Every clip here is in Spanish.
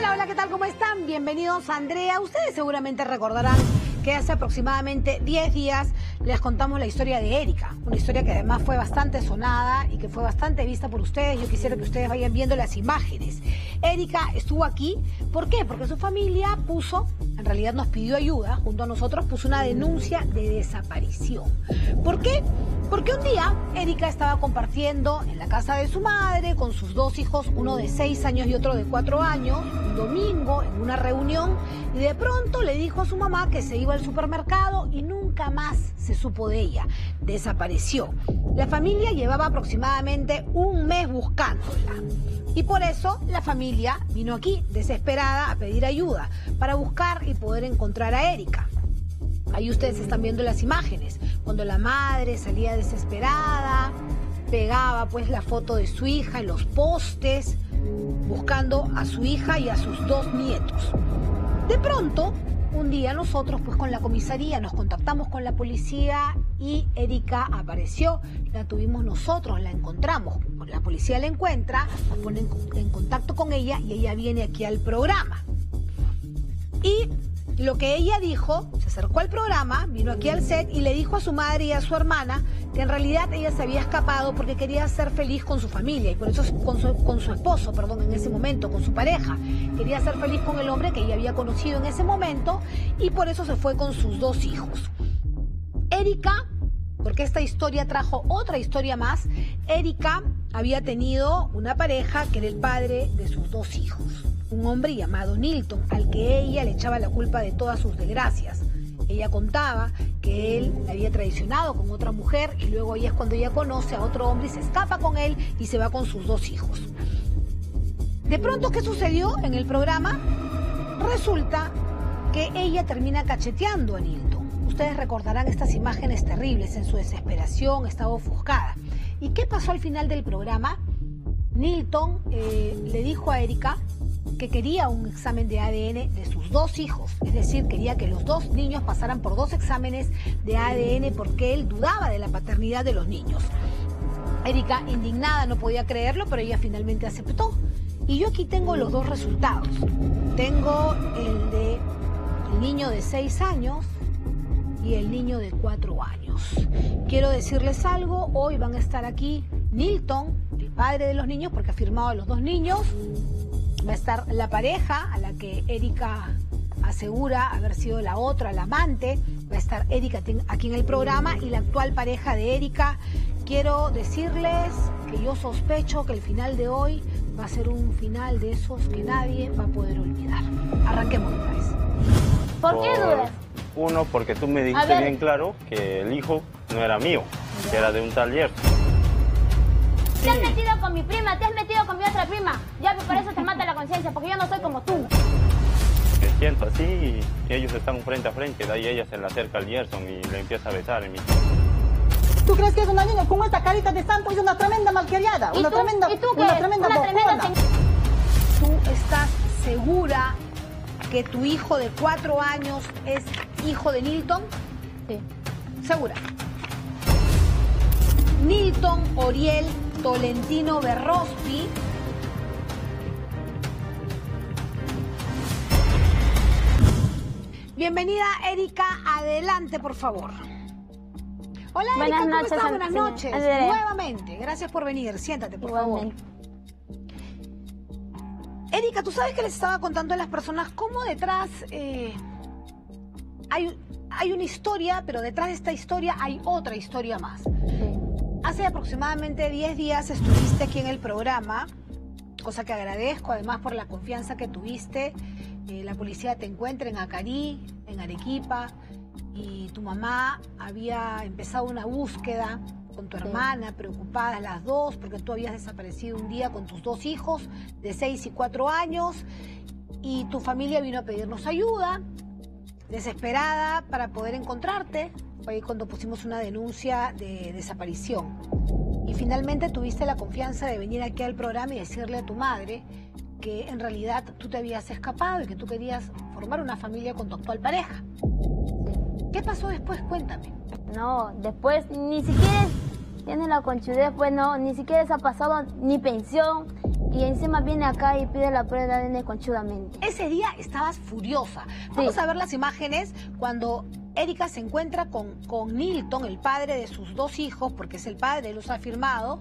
Hola, hola, ¿qué tal? ¿Cómo están? Bienvenidos Andrea. Ustedes seguramente recordarán que hace aproximadamente 10 días les contamos la historia de Erika, una historia que además fue bastante sonada y que fue bastante vista por ustedes. Yo quisiera que ustedes vayan viendo las imágenes. Erika estuvo aquí, ¿por qué? Porque su familia puso, en realidad nos pidió ayuda, junto a nosotros puso una denuncia de desaparición. ¿Por qué? Porque un día Erika estaba compartiendo en la casa de su madre con sus dos hijos, uno de 6 años y otro de 4 años, un domingo en una reunión, y de pronto le dijo a su mamá que se iba al supermercado y nunca más se supo de ella. Desapareció. La familia llevaba aproximadamente un mes buscándola. Y por eso la familia vino aquí, desesperada, a pedir ayuda para buscar y poder encontrar a Erika. Ahí ustedes están viendo las imágenes, cuando la madre salía desesperada, pegaba pues la foto de su hija en los postes, buscando a su hija y a sus dos nietos. De pronto, un día nosotros pues con la comisaría nos contactamos con la policía y Erika apareció, la tuvimos nosotros, la encontramos, la policía la encuentra, nos pone en contacto con ella y ella viene aquí al programa. Y lo que ella dijo, se acercó al programa, vino aquí al set y le dijo a su madre y a su hermana que en realidad ella se había escapado porque quería ser feliz con su familia y por eso con su, con su esposo, perdón, en ese momento, con su pareja. Quería ser feliz con el hombre que ella había conocido en ese momento y por eso se fue con sus dos hijos. Erika, porque esta historia trajo otra historia más, Erika había tenido una pareja que era el padre de sus dos hijos un hombre llamado Nilton, al que ella le echaba la culpa de todas sus desgracias. Ella contaba que él la había traicionado con otra mujer y luego ella es cuando ella conoce a otro hombre y se escapa con él y se va con sus dos hijos. De pronto, ¿qué sucedió en el programa? Resulta que ella termina cacheteando a Nilton. Ustedes recordarán estas imágenes terribles en su desesperación, estaba ofuscada. ¿Y qué pasó al final del programa? Nilton eh, le dijo a Erika que quería un examen de ADN de sus dos hijos, es decir, quería que los dos niños pasaran por dos exámenes de ADN porque él dudaba de la paternidad de los niños. Erika, indignada, no podía creerlo, pero ella finalmente aceptó. Y yo aquí tengo los dos resultados. Tengo el de el niño de seis años y el niño de cuatro años. Quiero decirles algo, hoy van a estar aquí Nilton, el padre de los niños, porque ha firmado a los dos niños, va a estar la pareja a la que Erika asegura haber sido la otra, la amante, va a estar Erika aquí en el programa y la actual pareja de Erika. Quiero decirles que yo sospecho que el final de hoy va a ser un final de esos que nadie va a poder olvidar. Arranquemos vez. ¿Por qué dudas? Uno, porque tú me dijiste bien claro que el hijo no era mío, que era de un taller. Te has metido con mi prima, te has metido con mi otra prima. Ya por eso te mata la conciencia, porque yo no soy como tú. Me siento así y ellos están frente a frente. De ahí ella se le acerca al Gerson y le empieza a besar en mi... ¿Tú crees que es una niña con esta carita de santo? Es una tremenda malcriada, una tremenda, ¿Y tú qué una es? tremenda Una tremenda. ¿Tú estás segura que tu hijo de cuatro años es hijo de Nilton? Sí. Segura. Nilton Oriel Tolentino Berrospi. Bienvenida, Erika. Adelante, por favor. Hola, Buenas Erika, ¿cómo noches, estás? Buenas señor- noches. Nuevamente, gracias por venir. Siéntate, por favor. Igualmente. Erika, tú sabes que les estaba contando a las personas cómo detrás eh, hay, hay una historia, pero detrás de esta historia hay otra historia más. Sí. Hace aproximadamente 10 días estuviste aquí en el programa, cosa que agradezco además por la confianza que tuviste. Eh, la policía te encuentra en Acarí, en Arequipa, y tu mamá había empezado una búsqueda con tu hermana, preocupadas las dos, porque tú habías desaparecido un día con tus dos hijos de 6 y 4 años, y tu familia vino a pedirnos ayuda, desesperada para poder encontrarte. Fue cuando pusimos una denuncia de desaparición. Y finalmente tuviste la confianza de venir aquí al programa y decirle a tu madre que en realidad tú te habías escapado y que tú querías formar una familia con tu actual pareja. ¿Qué pasó después? Cuéntame. No, después ni siquiera tiene la conchudez, pues no, ni siquiera se ha pasado ni pensión, Y encima viene acá y pide la prueba de ADN conchudamente. Ese día estabas furiosa. Vamos a ver las imágenes cuando Erika se encuentra con, con Nilton, el padre de sus dos hijos, porque es el padre, los ha firmado.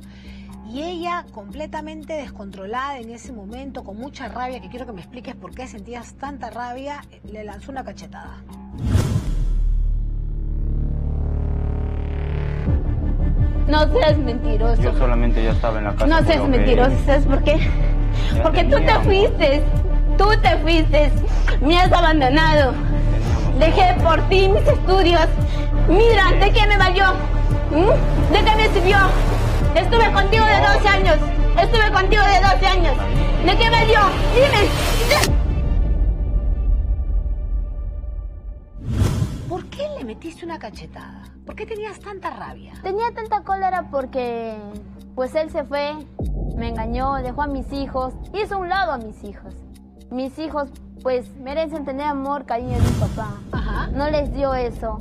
Y ella, completamente descontrolada en ese momento, con mucha rabia, que quiero que me expliques por qué sentías tanta rabia, le lanzó una cachetada. No seas mentiroso. Yo solamente ya estaba en la casa. No seas mentiroso, ¿sabes por qué? Ya Porque tú te fuiste. Tú te fuiste. Me has abandonado. Dejé por ti mis estudios. Mira, ¿de qué me valió? ¿Mm? ¿De qué me sirvió? Estuve contigo de 12 años. Estuve contigo de 12 años. ¿De qué me dio? Dime. Metiste una cachetada? ¿Por qué tenías tanta rabia? Tenía tanta cólera porque pues él se fue, me engañó, dejó a mis hijos, hizo un lado a mis hijos. Mis hijos pues merecen tener amor, cariño de mi papá. Ajá. No les dio eso.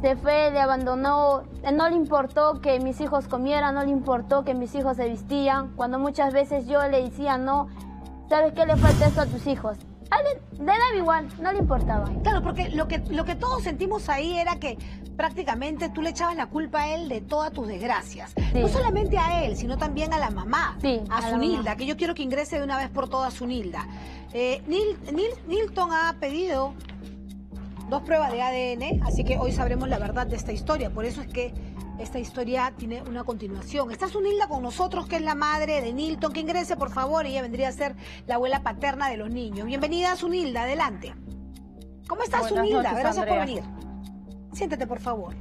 Se fue, le abandonó, no le importó que mis hijos comieran, no le importó que mis hijos se vestían, cuando muchas veces yo le decía, no, ¿sabes qué le falta esto a tus hijos? A él le daba igual, no le importaba. Claro, porque lo que, lo que todos sentimos ahí era que prácticamente tú le echabas la culpa a él de todas tus desgracias. Sí. No solamente a él, sino también a la mamá, Sí, a, a Sunilda, que yo quiero que ingrese de una vez por todas Sunilda. Eh, Nil- Nil- Nilton ha pedido dos pruebas de ADN, así que hoy sabremos la verdad de esta historia. Por eso es que esta historia tiene una continuación. Está Sunilda con nosotros, que es la madre de Nilton. Que ingrese, por favor. Ella vendría a ser la abuela paterna de los niños. Bienvenida, Sunilda. Adelante. ¿Cómo estás, Sunilda? noches, Gracias por venir. Siéntate, por favor.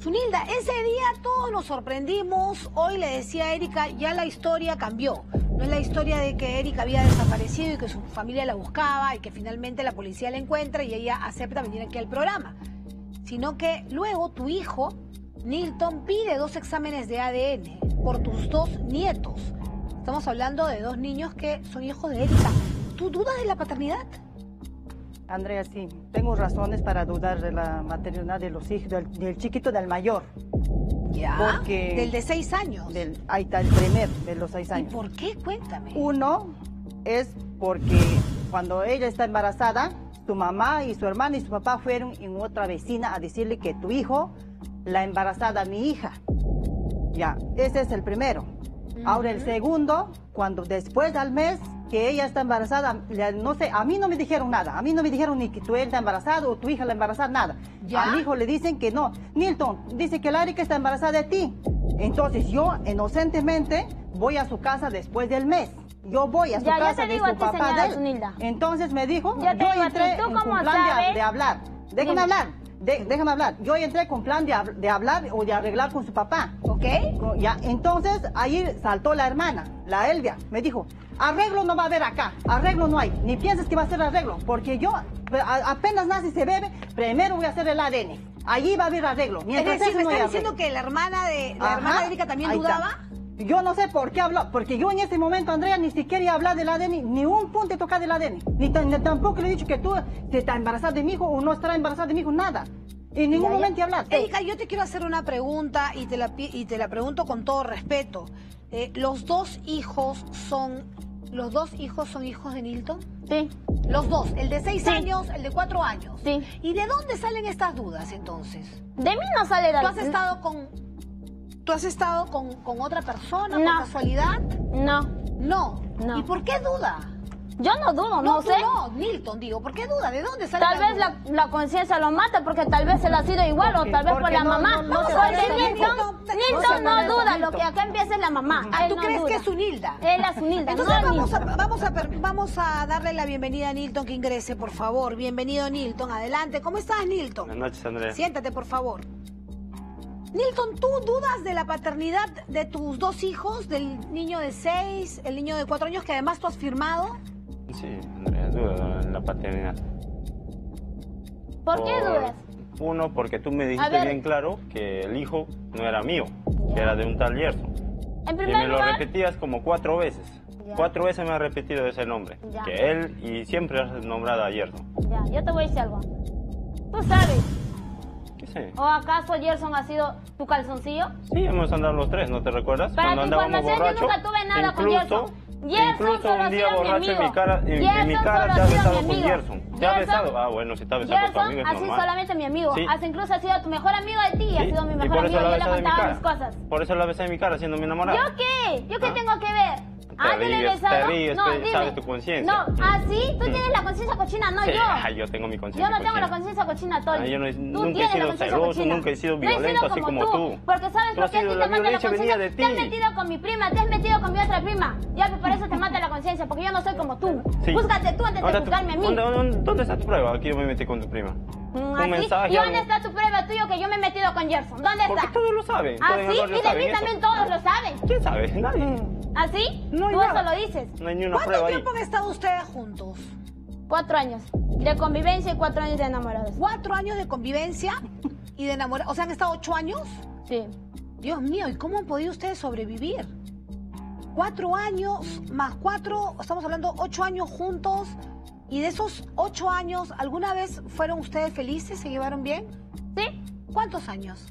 Sunilda, ese día todos nos sorprendimos. Hoy le decía a Erika, ya la historia cambió. No es la historia de que Erika había desaparecido y que su familia la buscaba y que finalmente la policía la encuentra y ella acepta venir aquí al programa. Sino que luego tu hijo, Nilton, pide dos exámenes de ADN por tus dos nietos. Estamos hablando de dos niños que son hijos de Erika. ¿Tú dudas de la paternidad? Andrea, sí, tengo razones para dudar de la maternidad de los hijos, del, del chiquito del mayor. Ya. Porque- Del de seis años. Del, ahí está el primer de los seis ¿Y años. por qué? Cuéntame. Uno es porque cuando ella está embarazada, su mamá y su hermana y su papá fueron en otra vecina a decirle que tu hijo, la embarazada, mi hija. Ya, ese es el primero. Ahora el segundo, cuando después al mes que ella está embarazada, no sé, a mí no me dijeron nada, a mí no me dijeron ni que tu él está embarazado o tu hija la embarazada, nada. ¿Ya? Al hijo le dicen que no. Nilton dice que la Erika está embarazada de ti. Entonces yo inocentemente voy a su casa después del mes. Yo voy a su Ya, ya casa te de su a ti, papá señora de él. Entonces me dijo, Ya yo digo entré ¿tú cómo con plan de, sabes? de hablar. Déjame Dime. hablar, de- déjame hablar. Yo entré con plan de, de hablar o de arreglar con su papá. ¿Ok? Ya, entonces ahí saltó la hermana, la Elvia, me dijo, arreglo no va a haber acá, arreglo no hay, ni pienses que va a ser arreglo, porque yo a- apenas nace y se bebe, primero voy a hacer el ADN, allí va a haber arreglo. Es Mientras decir, ¿me no hay estás diciendo que la hermana de la Ajá, hermana de Erika también está. dudaba? Yo no sé por qué habló, porque yo en ese momento, Andrea, ni siquiera iba a hablar del ADN, ni un punto de tocar del ADN, ni, tampoco le he dicho que tú te estás embarazada de mi hijo o no estarás embarazada de mi hijo, nada. En ningún momento he hablado. Erika, yo te quiero hacer una pregunta y te la, y te la pregunto con todo respeto. Eh, ¿Los dos hijos son los dos hijos son hijos de Nilton? Sí, Los dos, el de seis Sí. años, el de cuatro años. Sí. ¿Y de dónde salen estas dudas entonces? de mí no sale la... ¿Tú has estado con tú has estado con, con otra persona No. por casualidad? No, No. No. ¿Y por qué duda? Yo no dudo, no, sé. no, Nilton, digo, ¿por qué duda? ¿De dónde sale Tal vez la, la conciencia lo mata porque tal vez él ha sido igual Porque- o tal vez por porque la no- mamá. no- Nilton, Nilton. Nilton No duda, lo que acá empieza es la mamá. Ah, Él ¿tú no crees duda. que es Unilda? Él es Unilda, Entonces no vamos a, vamos, a, per- vamos a darle la bienvenida a Nilton que ingrese, por favor. Bienvenido, Nilton. Adelante. ¿Cómo estás, Nilton? Buenas noches, Andrea. Siéntate, por favor. Nilton, ¿tú dudas de la paternidad de tus dos hijos, del niño de seis, el niño de cuatro años, que además tú has firmado? Sí, Andrea, dudo en la paternidad. ¿Por qué Por- dudas? Uno, porque tú me dijiste bien claro que el hijo no era mío, que Ya. era de un tal Gerson. En Y me lo lugar, repetías como cuatro veces. Ya. Cuatro veces me has repetido ese nombre. Ya. Que él y siempre has nombrado a Gerson. ya, yo te voy a decir algo. Tú sabes, Sí. ¿O acaso Gerson ha sido tu calzoncillo? Sí, hemos andado los tres, ¿no te recuerdas? Para Cuando tu andábamos información, yo nunca tuve nada con incluso, Gerson. Gerson incluso ha un día borracho en mi cara, en, en mi cara te ha besado con. Gerson. ¿Te Gerson- besado? Ah, bueno, si te has besado con tu amigo es ha sido normal. solamente mi amigo. Sí. Hasta incluso ha sido tu mejor amigo de ti ha sido mi mejor amigo. Yo le contaba mis cosas. Por eso la besé en mi cara, siendo mi enamorada. ¿Yo qué? ¿Yo qué Ah. tengo que ver? Ah, yo le he ríes, besado. te ríes, no, dime. sabes tu conciencia. No, ¿ah, sí? Tú Mm. tienes la conciencia cochina, no Sí, yo. ay, yo tengo mi Yo conciencia. no tengo la conciencia cochina, Tony. Ah, yo no nunca he sido celoso, nunca he sido No he sido violento así como tú. Porque sabes por qué a ti te mata la conciencia. Te has ti. metido con mi prima, te has metido con mi otra prima. Ya, pues por eso te mata la conciencia, porque yo no soy como tú. Sí. Búscate tú antes de juzgarme a mí. ¿Dónde, dónde, dónde está tu prueba? Aquí yo me metí con tu prima. Mm, ¿así? mensaje. ¿Y dónde está tu prueba tuyo que yo me he metido con Gerson? ¿Dónde Porque está? todos lo saben. ¿Ah, sí? Y de mí también todos lo saben. ¿Quién sabe? Nadie. ¿Así? No hay Tú eso lo dices. No hay ni una ¿Cuánto prueba ahí. tiempo han estado ustedes juntos? Cuatro años de convivencia y cuatro años de enamorados. ¿Cuatro años de convivencia y de enamorar? O sea, ¿han estado ocho años? Sí. Dios mío, ¿y cómo han podido ustedes sobrevivir? Cuatro años más cuatro, estamos hablando ocho años juntos. ¿Y de esos ocho años, alguna vez fueron ustedes felices? ¿Se llevaron bien? ¿Sí? ¿Cuántos años?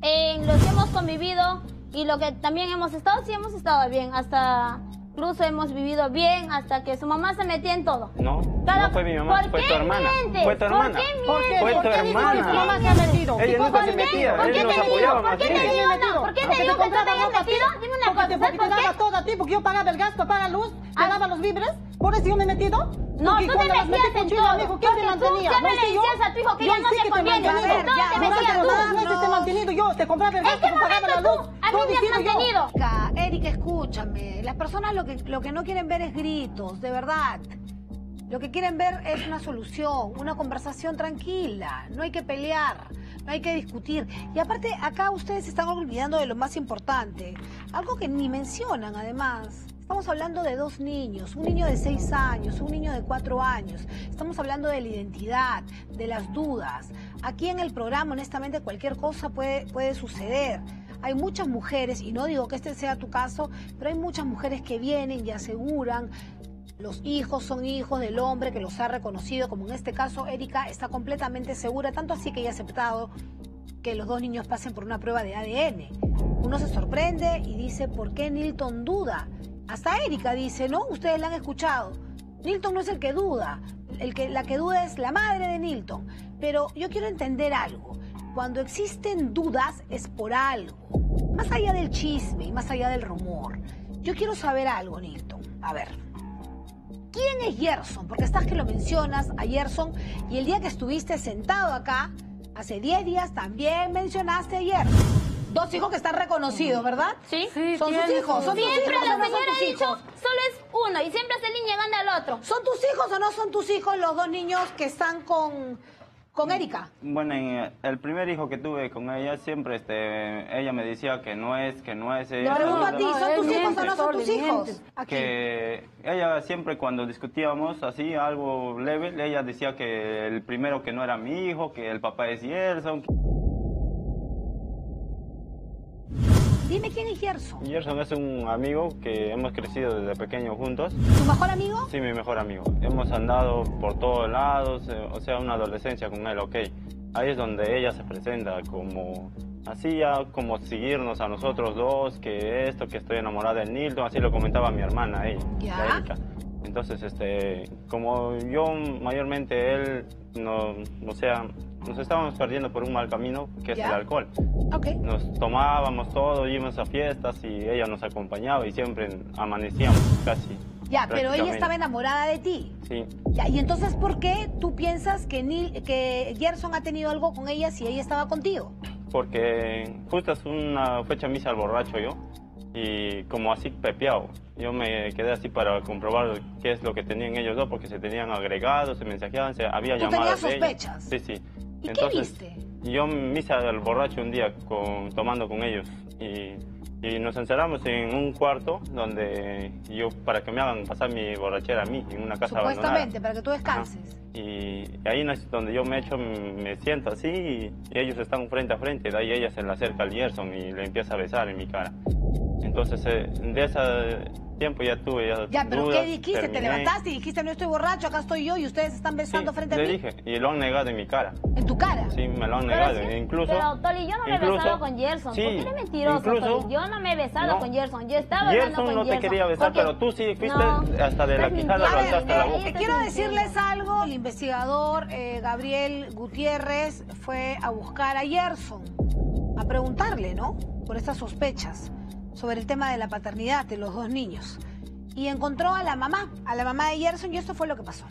En los que hemos convivido y lo que también hemos estado, sí hemos estado bien. Hasta incluso hemos vivido bien hasta que su mamá se metía en todo. No, Cada- no fue mi mamá, ¿Por fue qué tu hermana. mientes? Fue tu ¿Por hermana. qué ¿Por qué? mientes? Fue ¿Por tu qué dices que tu hermana. mamá se ha metido? Ella nunca ¿Por se qué? metía, ¿Por qué te nos digo? apoyaba ¿Por qué te digo no? ¿Por qué te Porque digo que tú te hayas metido? Dime una porque cosa, te, ¿sabes porque por te daba qué? todo a ti, porque yo pagaba el gas, pagaba luz, te Ah. daba los víveres, por eso yo me he metido. No, tú te metías en todo. mi hijo, ¿quién te Porque tú mantenía? siempre ¿No le decías a tu hijo que ya no te conviene. mantenía. Ya, te metías tú. Dos meses te he mantenido yo, te compraba el gas, ¿En qué te pagaba la luz. tú? A mí me has mantenido. Erika, escúchame. Las personas lo que, lo que no quieren ver es gritos, de verdad. Lo que quieren ver es una solución, una conversación tranquila. No hay que pelear, no hay que discutir. Y aparte, acá ustedes están olvidando de lo más importante. Algo que ni mencionan, además. Estamos hablando de dos niños, un niño de seis años, un niño de cuatro años. Estamos hablando de la identidad, de las dudas. Aquí en el programa, honestamente, cualquier cosa puede, puede suceder. Hay muchas mujeres, y no digo que este sea tu caso, pero hay muchas mujeres que vienen y aseguran los hijos son hijos del hombre que los ha reconocido, como en este caso Erika está completamente segura, tanto así que ella ha aceptado que los dos niños pasen por una prueba de ADN. Uno se sorprende y dice, ¿por qué Nilton duda? Hasta Erika dice, ¿no? Ustedes la han escuchado. Nilton no es el que duda, el que, la que duda es la madre de Nilton. Pero yo quiero entender algo. Cuando existen dudas es por algo. Más allá del chisme y más allá del rumor. Yo quiero saber algo, Nilton. A ver. ¿Quién es Gerson? Porque estás que lo mencionas a Gerson y el día que estuviste sentado acá, hace 10 días, también mencionaste a Gerson. Dos hijos que están reconocidos, ¿verdad? ¿Sí? Son sus hijos. ¿Son tus Siempre hijos la no son señora ha dicho, hijos? solo es uno y siempre se le llegando al otro. ¿Son tus hijos o no son tus hijos los dos niños que están con, con Erika? Bueno, en el primer hijo que tuve con ella, siempre este, ella me decía que no es, que no es. Ella pregunto a no- ti, no, ¿son tus hijos o no son tus hijos? Aquí. que ella siempre cuando discutíamos así algo leve, ella decía que el primero que no era mi hijo, que el papá es Gerson. Dime quién es Gerson. Gerson es un amigo que hemos crecido desde pequeño juntos. ¿Tu mejor amigo? Sí, mi mejor amigo. Hemos andado por todos lados, eh, o sea, una adolescencia con él, ok. Ahí es donde ella se presenta como, así ya como seguirnos a nosotros dos, que esto, que estoy enamorada de Nilton, así lo comentaba mi hermana, ella, Ya. la Erika. Entonces, este, como yo mayormente él, no, o sea, nos estábamos perdiendo por un mal camino, que es Ya. el alcohol. Ok. Nos tomábamos todo, íbamos a fiestas y ella nos acompañaba y siempre amanecíamos casi. Ya, pero ella estaba enamorada de ti. Sí, Ya, y entonces, ¿por qué tú piensas que, Nil, que Gerson ha tenido algo con ella si ella estaba contigo? porque justo es una fecha misa al borracho yo y como así pepeado. Yo me quedé así para comprobar qué es lo que tenían ellos dos porque se tenían agregados, se mensajeaban, se había ¿Tú llamadas tenías de sospechas? Sí, sí. ¿Y qué viste? Yo misa al borracho un día con, tomando con ellos y, y nos encerramos en un cuarto donde yo para que me hagan pasar mi borrachera a mí en una casa abandonada. Supuestamente, para que tú descanses. Y ahí es donde yo me echo, me siento así y, y ellos están frente a frente. De ahí ella se le acerca al Gerson y le empieza a besar en mi cara. Entonces, eh, de ese tiempo ya tuve ya Ya, pero dudas, ¿qué dijiste? Te terminé. levantaste y dijiste, no estoy borracho, acá estoy yo y ustedes están besando Sí, frente a le mí. dije, y lo han negado en mi cara. En tu cara. Sí, me lo han Pero negado. sí, e incluso, pero Toli, yo no me he besado con Gerson. Sí, ¿Por qué eres mentiroso, incluso- Toli? Yo no me he besado No. con Gerson. Yo estaba hablando Gerson con no te Gerson. quería besar, Porque- pero tú sí fuiste No, hasta de la quijada A lo ver, alzaste a la boca. quiero decirles algo. El investigador eh, Gabriel Gutiérrez fue a buscar a Gerson, a preguntarle, ¿no? Por estas sospechas sobre el tema de la paternidad de los dos niños. Y encontró a la mamá, a la mamá de Gerson, y esto fue lo que pasó.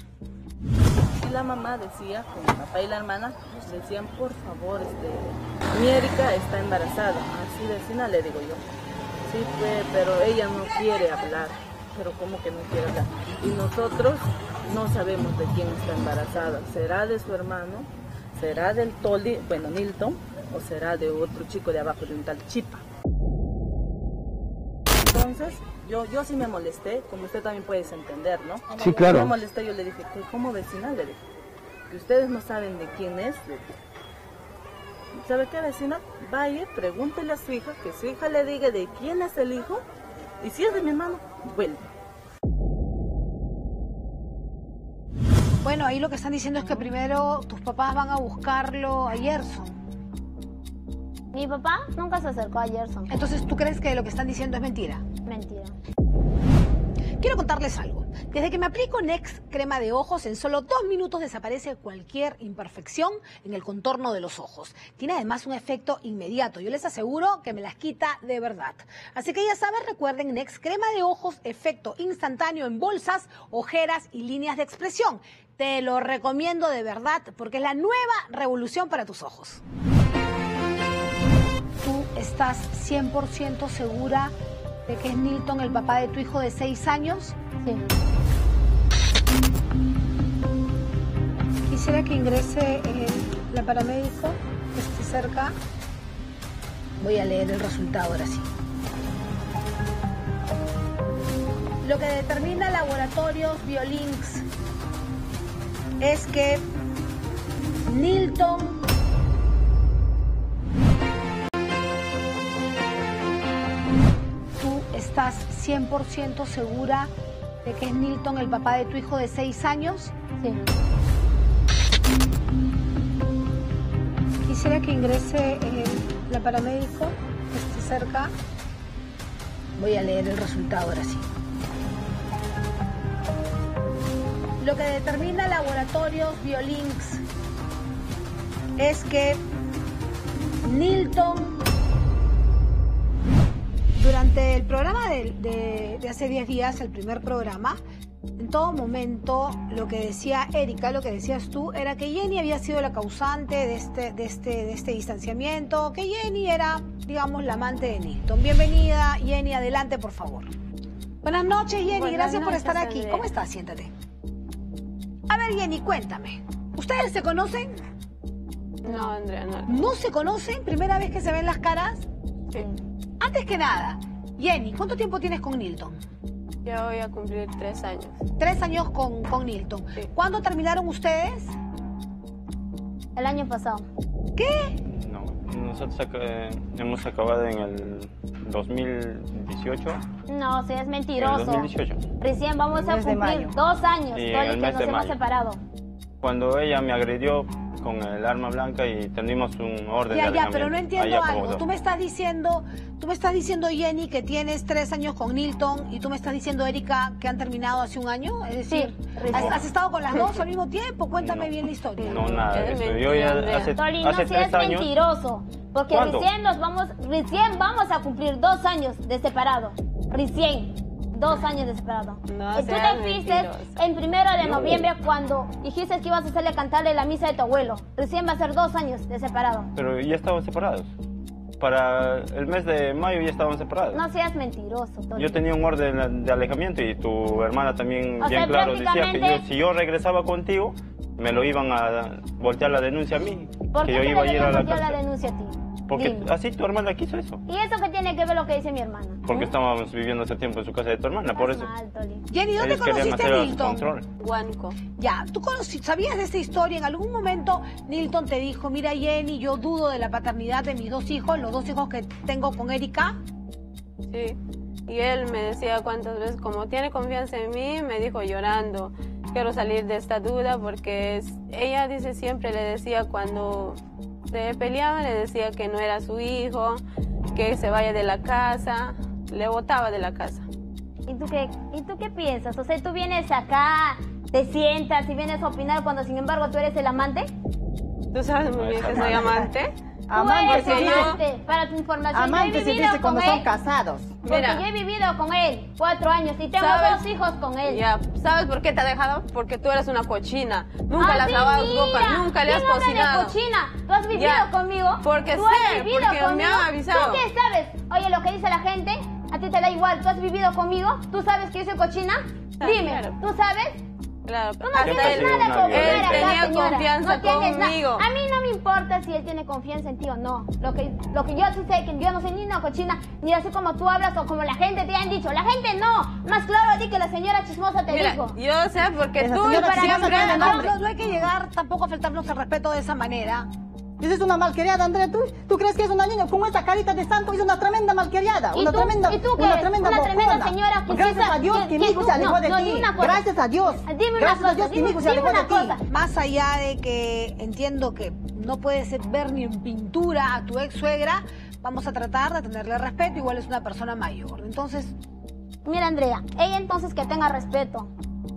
Y la mamá decía, con el papá y la hermana, decían, por favor, este, mi Erika está embarazada. Así de vecina le digo yo. Sí, fue, pero ella no quiere hablar. Pero ¿cómo que no quiere hablar? Y nosotros no sabemos de quién está embarazada. ¿Será de su hermano? ¿Será del Toli, bueno, Milton? ¿O será de otro chico de abajo, de un tal Chipa? Entonces, yo, yo sí me molesté, como usted también puede entender, ¿no? Sí, claro. Me molesté, yo le dije, "¿Tú ¿cómo vecina? Le dije, que ustedes no saben de quién es. le dije. ¿Sabe qué, vecina? Vaya, pregúntele a su hija, que su hija le diga de quién es el hijo, y si es de mi hermano, vuelve. Bueno, ahí lo que están diciendo es que primero tus papás van a buscarlo a Gerson. Mi papá nunca se acercó a Gerson. Entonces, ¿tú crees que lo que están diciendo es mentira? Mentira. Quiero contarles algo. Desde que me aplico Nex crema de ojos, en solo dos minutos desaparece cualquier imperfección en el contorno de los ojos. Tiene además un efecto inmediato. Yo les aseguro que me las quita de verdad. Así que ya saben, recuerden Nex crema de ojos, efecto instantáneo en bolsas, ojeras y líneas de expresión. Te lo recomiendo de verdad porque es la nueva revolución para tus ojos. ¿Tú estás 100% segura de que es Nilton el papá de tu hijo de 6 años? Sí. Quisiera que ingrese eh, la paramédico que esté cerca. Voy a leer el resultado ahora sí. Lo que determina Laboratorios Biolinks es que Nilton estás 100% segura de que es Nilton el papá de tu hijo de 6 años? Sí. Quisiera que ingrese eh, la paramédico que esté cerca. Voy a leer el resultado ahora sí. Lo que determina Laboratorios Biolinks es que Nilton durante el programa de, de- de hace 10 días, el primer programa, en todo momento lo que decía Erika, lo que decías tú, era que Jenny había sido la causante de este, de este, de este distanciamiento, que Jenny era, digamos, la amante de Nilton. Bienvenida, Jenny, adelante, por favor. Buenas noches, Jenny, Buenas gracias por estar aquí. Andrea. ¿Cómo estás? Siéntate. A ver, Jenny, cuéntame. ¿Ustedes se conocen? No, Andrea, no. ¿No se conocen? ¿Primera vez que se ven las caras? Sí. Antes que nada, Jenny, ¿cuánto tiempo tienes con Nilton? Ya voy a cumplir tres años. Tres años con, con Nilton. Sí. ¿Cuándo terminaron ustedes? El año pasado. ¿Qué? No, nosotros ac- eh, hemos acabado en el 2018. No, sí, es En el mentiroso. 2018. Recién vamos El a de cumplir mayo. dos años, Sí, el que mes nos de hemos mayo. separado. Cuando ella me agredió con el arma blanca y tenemos un orden Ya, de ya, pero no entiendo Ahí algo. Tú me estás diciendo, tú me estás diciendo, Jenny, que tienes tres años con Nilton y tú me estás diciendo, Erika, que han terminado hace un año. Es decir, Sí, ¿has, estado con las dos al mismo tiempo? Cuéntame No. bien la historia. No, nada de Es eso. Yo ya hace, Toli, no hace seas tres años. mentiroso. Porque ¿Cuándo? recién nos vamos, recién vamos a cumplir dos años de separado. Recién. Dos años de separado. No tú te fuiste en primero de No. noviembre cuando dijiste que ibas a hacerle cantarle la misa de tu abuelo. Recién va a ser dos años de separado. Pero ya estaban separados. Para el mes de mayo ya estaban separados. No seas mentiroso, Toli. Yo tenía un orden de alejamiento y tu hermana también O bien sea, claro decía que yo, si yo regresaba contigo, me lo iban a voltear la denuncia a mí. ¿Por que qué yo iba a ir a la la denuncia a ti? Porque Dime. así tu hermana quiso eso. ¿Y eso qué tiene que ver lo que dice mi hermana? Porque ¿Eh? estábamos viviendo ese tiempo en su casa de tu hermana, por eso. mal, Toli. Jenny, ¿dónde Ellos querían conociste hacer a Nilton? control. Huánuco. Ya, ¿tú conocí- sabías de esta historia? En algún momento Nilton te dijo, mira Jenny, yo dudo de la paternidad de mis dos hijos, los dos hijos que tengo con Erika. Sí. Y él me decía cuántas veces, como tiene confianza en mí, me dijo llorando, quiero salir de esta duda porque es- ella dice siempre, le decía cuando se peleaban, le decía que no era su hijo, que se vaya de la casa, le botaba de la casa. ¿Y tú qué, ¿Y tú qué piensas? O sea, tú vienes acá, te sientas y vienes a opinar cuando sin embargo tú eres el amante. ¿Tú sabes muy bien que soy amante? Amante dice- amante, para tu información. yo Amante he se vivido dice cuando con son él, casados. Porque Mira. yo he vivido con él cuatro años y tengo ¿Sabes? dos hijos con él. Ya, ¿sabes por qué te ha dejado? Porque tú eres una cochina. Nunca le has lavado mira, ropa, nunca le has ¿quién habla de cocinado. cochina? ¿Tú has vivido Ya, conmigo? porque ¿Tú has sé, vivido porque me conmigo? han avisado. ¿Tú qué sabes? Oye, lo que dice la gente, a ti te da igual. ¿Tú has vivido conmigo? ¿Tú sabes que yo soy cochina? Ah, Dime, claro. ¿tú sabes? Claro, Tú no tienes nada violencia. acá, Él tenía señora. confianza no conmigo. A mí no me importa si él tiene confianza en ti o no. Lo que, lo que yo sí sé que yo no soy ni una cochina, ni así como tú hablas o como la gente te han dicho. La gente no. Más claro a ti que la señora chismosa te Mira, dijo. yo sé porque Esa tú para siempre... No, no, no hay que llegar tampoco a faltarnos el respeto de esa manera. Esa es una malcriada, Andrea. ¿Tú, ¿Tú crees que es una niña con esa carita de santo? Es una tremenda malcriada. ¿Y Una tú? tremenda, ¿Y tú qué una tremenda Una tremenda señora que Gracias a Dios que- que mi hijo se alejó no, de no, ti. Gracias a Dios. Dime una Gracias a Dios que mi hijo se alejó de ti. Más allá de que entiendo que no puedes ver ni en pintura a tu ex suegra, vamos a tratar de tenerle respeto, igual es una persona mayor. Entonces, Mira, Andrea, ella entonces que tenga respeto.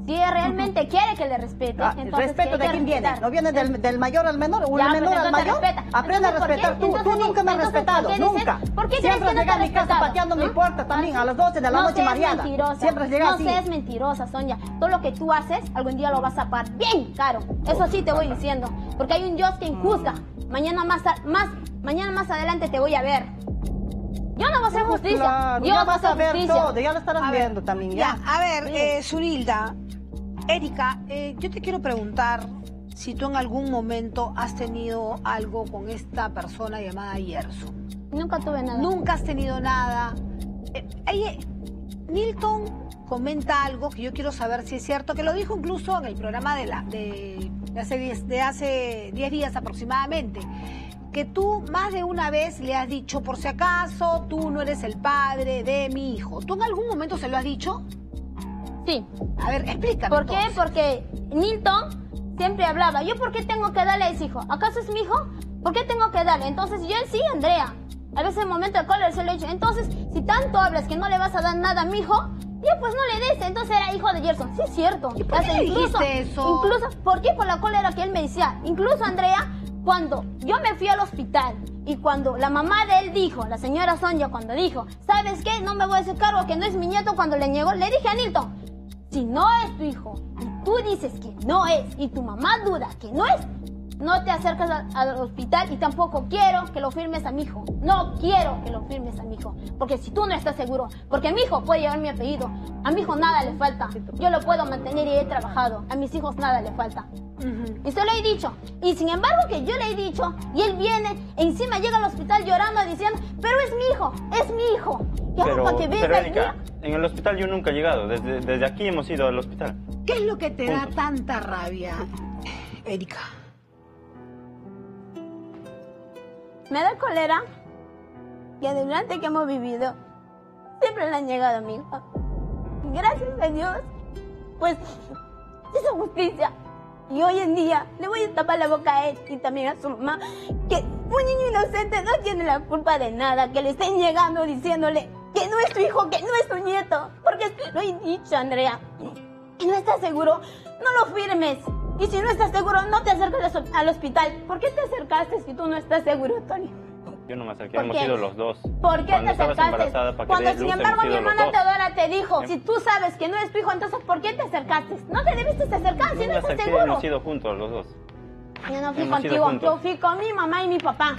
Si ella realmente quiere que le respete, Ah, entonces ¿Respeto de quién viene? ¿No viene del, del mayor al menor o del menor al mayor? Aprende a respetar. Tú, tú nunca me has respetado, ¿por qué dices- nunca. ¿por qué Siempre has llegado a mi casa pateando mi ¿Ah? puerta también a las 12 de la no noche mentirosa. Siempre has llegado no seas mentirosa, Sonia. Todo lo que tú haces, algún día lo vas a pagar bien caro. Eso sí te voy diciendo. Porque hay un Dios que juzga. Mañana más, a- más, mañana más adelante te voy a ver. Yo no voy a hacer justicia. Claro, Dios ya va a vas a hacer ver justicia. todo, ya lo estarás A ver, viendo también. ya, Ya. a ver, Sí. eh, Zunilda, Erika, eh, yo te quiero preguntar si tú en algún momento has tenido algo con esta persona llamada Yerso. Nunca tuve nada. Nunca has tenido nada. Eh, ella- Nilton comenta algo que yo quiero saber si es cierto, que lo dijo incluso en el programa de, la, de, de hace 10 de hace 10 días aproximadamente, que tú más de una vez le has dicho, por si acaso, tú no eres el padre de mi hijo. ¿Tú en algún momento se lo has dicho? Sí. A ver, explícame. ¿Por qué? entonces. Porque Nilton siempre hablaba, ¿yo por qué tengo que darle a ese hijo? ¿Acaso es mi hijo? ¿Por qué tengo que darle? Entonces yo sí, Andrea. A veces en el momento de cólera se lo he dicho. Entonces, si tanto hablas que no le vas a dar nada a mi hijo, ya pues no le des. Entonces era hijo de Gerson. Sí, es cierto. ¿Y por qué le dijiste eso? Incluso, ¿por qué? Por la cólera que él me decía. Incluso, Andrea, cuando yo me fui al hospital y cuando la mamá de él dijo, la señora Sonia, cuando dijo, ¿sabes qué? No me voy a hacer cargo que no es mi nieto cuando le llegó, le dije a Nilton, si no es tu hijo y tú dices que no es y tu mamá duda que no es, no te acercas a- al hospital y tampoco quiero que lo firmes a mi hijo. No quiero que lo firmes a mi hijo. Porque si tú no estás seguro, porque mi hijo puede llevar mi apellido, a mi hijo nada le falta. Yo lo puedo mantener y he trabajado. A mis hijos nada le falta. Y se lo he dicho. Y sin embargo que yo le he dicho, y él viene, e encima llega al hospital llorando diciendo, pero es mi hijo, es mi hijo. Y ahora Pero, para que pero venga y Erika, en el hospital yo nunca he llegado. Desde, desde aquí hemos ido al hospital. ¿Qué es lo que te da Punto. tanta rabia, Erika? Me da cólera que durante que hemos vivido siempre le han llegado a mi hijo. Y Gracias a Dios, pues hizo justicia. Y hoy en día le voy a tapar la boca a él y también a su mamá que un niño inocente no tiene la culpa de nada, que le estén llegando diciéndole que no es tu hijo, que no es tu nieto. Porque lo he dicho, Andrea. Y no estás seguro, no lo firmes. Y si no estás seguro, no te acerques al hospital. ¿Por qué te acercaste si tú no estás seguro, Tony? Yo no me acerqué, ¿Por hemos ido los dos. ¿Por qué Cuando te acercaste? que Cuando sin embargo mi hermana. Teodora te dijo, si tú sabes que no es tu hijo, entonces ¿por qué te acercaste? No te debiste acercar si No no me estás seguro. hemos ido juntos los dos. Yo no fui hemos contigo, yo fui con mi mamá y mi papá.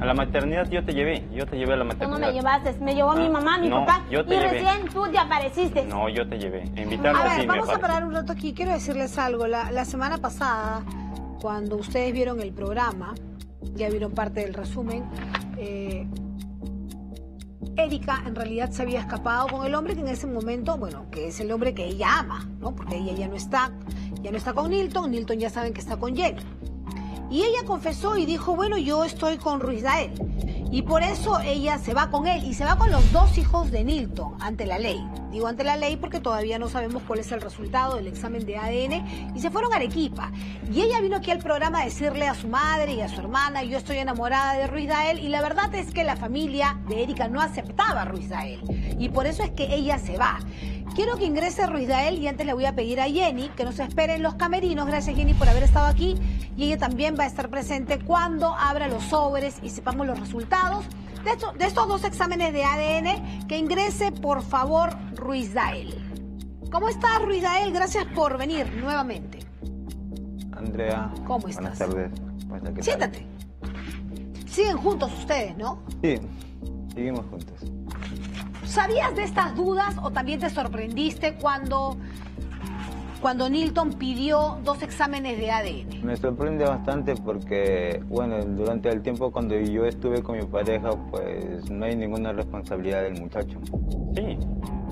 A la maternidad yo te llevé, yo te llevé a la Tú maternidad. no me llevaste, me llevó mi Ah, mamá, mi no, papá. yo te y llevé. recién tú te apareciste. No, yo te llevé. A ver, vamos a parar un rato aquí. Quiero decirles algo. La, la semana pasada, cuando ustedes vieron el programa, ya vieron parte del resumen, eh, Erika en realidad se había escapado con el hombre que en ese momento, bueno, que es el hombre que ella ama, ¿no? Porque ella ya no está, ya no está con Nilton, Nilton ya saben que está con Jenny. Y ella confesó y dijo, bueno, yo estoy con Ruiz Dael. Y por eso ella se va con él y se va con los dos hijos de Nilton ante la ley. Digo ante la ley porque todavía no sabemos cuál es el resultado del examen de ADN y se fueron a Arequipa. Y ella vino aquí al programa a decirle a su madre y a su hermana, yo estoy enamorada de Ruiz Dael y la verdad es que la familia de Erika no aceptaba a Ruiz Dael y por eso es que ella se va. Quiero que ingrese Ruiz Dael y antes le voy a pedir a Jenny que nos espere en los camerinos. Gracias Jenny por haber estado aquí y ella también va a estar presente cuando abra los sobres y sepamos los resultados de, estos dos exámenes de ADN. Que ingrese por favor Ruiz Dael. ¿Cómo estás Ruiz Dael? Gracias por venir nuevamente. Andrea. ¿Cómo estás? Buenas tardes. Siéntate. Siguen juntos ustedes, ¿no? Sí, seguimos juntos. ¿Sabías de estas dudas o también te sorprendiste cuando, cuando Nilton pidió dos exámenes de ADN? Me sorprende bastante porque, bueno, durante el tiempo cuando yo estuve con mi pareja, pues no hay ninguna responsabilidad del muchacho. Sí.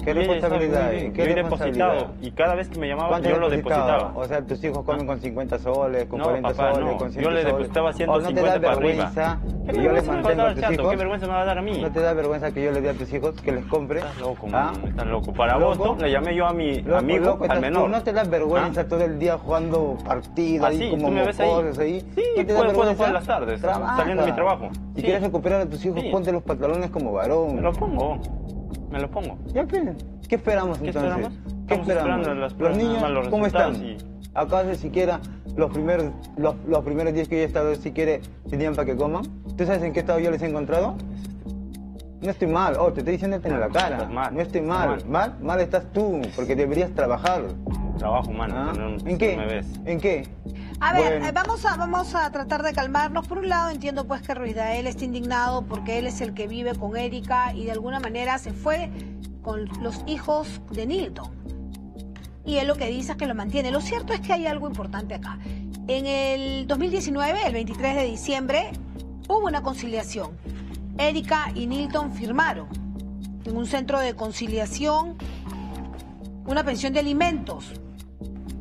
¿Qué responsabilidad hay? ¿Qué yo he depositado y cada vez que me llamaba yo lo depositaba. O sea, tus hijos comen con 50 soles, con no, 40 papá, soles, no. con 100 Yo le soles. depositaba ¿O 150 no te da vergüenza arriba. que ¿Qué yo les va a mantenga dar, a tus chato? hijos? ¿Qué vergüenza me va a dar a mí? ¿No te da vergüenza que yo le dé a tus hijos que les compre? Estás loco, ¿Ah? man. Estás loco. Para vos, ¿no? le llamé yo a mi Loco, amigo, loco, al menor. tú. ¿No te da vergüenza ¿Ah? todo el día jugando partidos ¿Ah, ahí sí? como mocosos ahí? Sí, ¿No te da puedo- jugar en las tardes, saliendo de mi trabajo. Si quieres recuperar a tus hijos, ponte los pantalones como varón. Me lo pongo. Me lo pongo. Ya, pues, ¿qué esperamos ¿Qué entonces? esperamos? ¿Qué esperamos? las los niños, los ¿cómo están? resultados ¿Acaso siquiera los primeros, los, los primeros días que yo he estado, si quiere, tenían para que coman? ¿Tú sabes en qué estado yo les he encontrado? No estoy mal, oh, te estoy diciendo esto en la cara. Mal, No estoy mal. mal. mal. Mal estás tú, porque deberías trabajar. Trabajo, mano. ¿Ah? no ¿En qué? me ves. ¿En qué? A ver, Bueno. eh, vamos, a, vamos a tratar de calmarnos. Por un lado, entiendo pues que Ruiz Dael está indignado porque él es el que vive con Erika y de alguna manera se fue con los hijos de Nilton. Y él lo que dice es que lo mantiene. Lo cierto es que hay algo importante acá. En el 2019, el 23 de diciembre, hubo una conciliación. Erika y Nilton firmaron en un centro de conciliación una pensión de alimentos.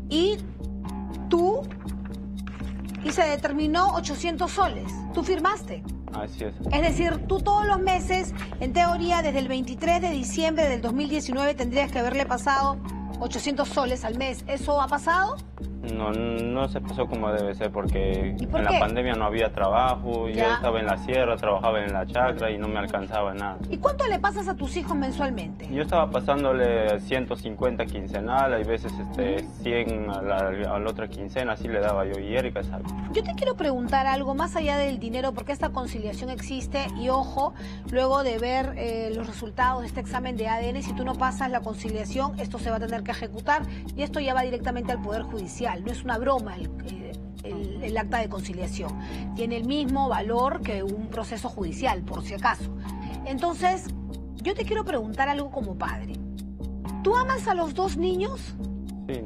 Y tú y se determinó 800 soles. Tú firmaste. Así es. Es decir, tú todos los meses, en teoría, desde el 23 de diciembre del 2019 tendrías que haberle pasado 800 soles al mes. ¿Eso ha pasado? No, no se pasó como debe ser porque ¿Y por en qué? la pandemia no había trabajo, yo estaba en la sierra, trabajaba en la chacra y no me alcanzaba nada. ¿Y cuánto le pasas a tus hijos mensualmente? Yo estaba pasándole 150 quincenal, hay veces este 100 a la, a la otra quincena, así le daba yo y Erika sabe. Yo te quiero preguntar algo más allá del dinero, porque esta conciliación existe y ojo, luego de ver eh, los resultados de este examen de ADN, si tú no pasas la conciliación, esto se va a tener que ejecutar y esto ya va directamente al Poder Judicial. No es una broma el, eh, el- el acta de conciliación. Tiene el mismo valor que un proceso judicial, por si acaso. Entonces, yo te quiero preguntar algo como padre. ¿Tú amas a los dos niños Sí,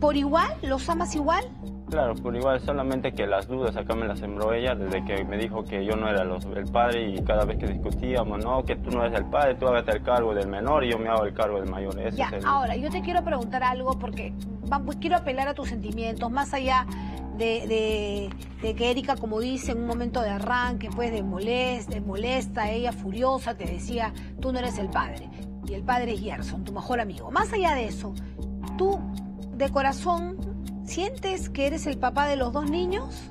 por igual? ¿Los amas igual? Claro, por igual, solamente que las dudas acá me las sembró ella desde que me dijo que yo no era los- el padre y cada vez que discutíamos, no, que tú no eres el padre, tú hágate el cargo del menor y yo me hago el cargo del mayor. Ese Ya, el... ahora, yo te quiero preguntar algo porque vamos, quiero apelar a tus sentimientos, más allá de, de- de que Erika, como dice, en un momento de arranque, pues de molesta, de molesta, ella furiosa, te decía, tú no eres el padre. Y el padre es Gerson, tu mejor amigo. Más allá de eso, tú, de corazón, ¿sientes que eres el papá de los dos niños?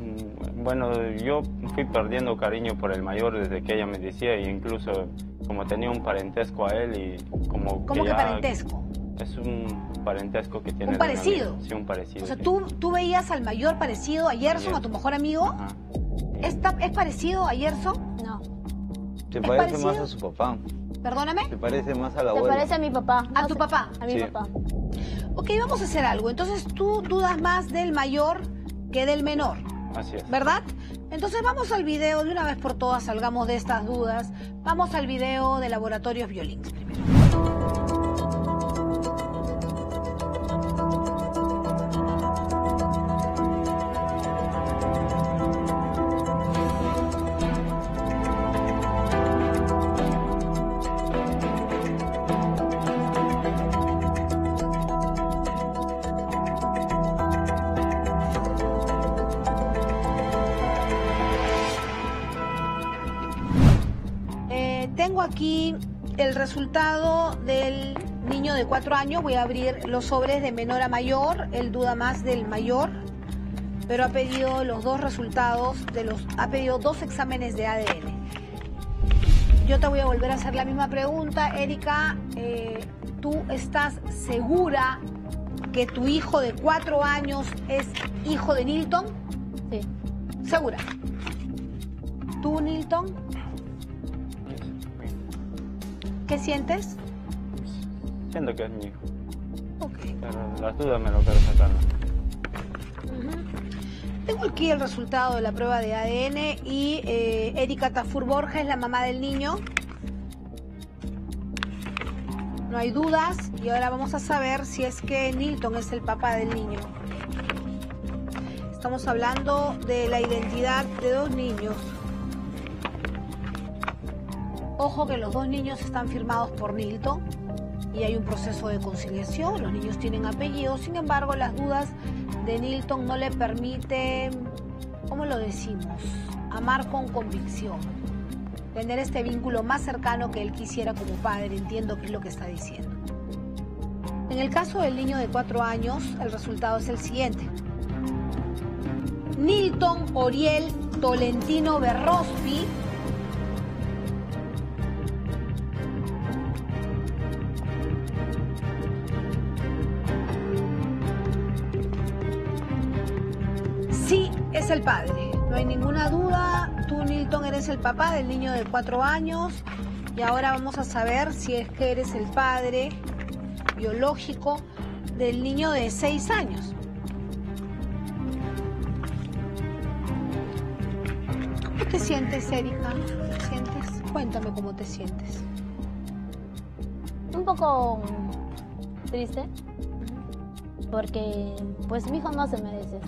Mm, Bueno, yo fui perdiendo cariño por el mayor desde que ella me decía e incluso como tenía un parentesco a él y como ¿Cómo que ya- parentesco? Es un parentesco que tiene. ¿Un parecido? Sí, un parecido. O sea, sí. ¿tú, tú veías al mayor parecido a Gerson, a tu mejor amigo. Ajá. ¿Está- ¿Es parecido a Gerson? No. Se ¿Es parece parecido? más a su papá. Perdóname. Se parece más al Se abuelo. parece a mi papá. ¿A No tu papá? A mi Sí. papá. Ok, vamos a hacer algo. Entonces tú dudas más del mayor que del menor, Así es. ¿verdad? Entonces vamos al video, de una vez por todas salgamos de estas dudas. Vamos al video de Laboratorios Violins resultado del niño de cuatro años. Voy a abrir los sobres de menor a mayor. Él duda más del mayor, pero ha pedido los dos resultados de los, ha pedido dos exámenes de ADN. Yo te voy a volver a hacer la misma pregunta, Erika. eh, ¿Tú estás segura que tu hijo de cuatro años es hijo de Nilton? Sí. Segura. ¿Tú, Nilton? ¿Qué sientes? Siento que es mi hijo, Ok. pero las dudas me lo quiero sacar. Tengo aquí el resultado de la prueba de ADN y eh, Erika Tafur Borja es la mamá del niño. No hay dudas y ahora vamos a saber si es que Nilton es el papá del niño. Estamos hablando de la identidad de dos niños. Ojo que los dos niños están firmados por Nilton y hay un proceso de conciliación. Los niños tienen apellidos, sin embargo, las dudas de Nilton no le permiten, ¿cómo lo decimos? Amar con convicción. Tener este vínculo más cercano que él quisiera como padre. Entiendo qué es lo que está diciendo. En el caso del niño de cuatro años, el resultado es el siguiente. Nilton Oriel Tolentino Berrospi padre. No hay ninguna duda. Tú, Nilton, eres el papá del niño de cuatro años. Y ahora vamos a saber si es que eres el padre biológico del niño de seis años. ¿Cómo te sientes, Erika? ¿Te sientes? Cuéntame cómo te sientes. Un poco triste. Porque, pues, mi hijo no se merece.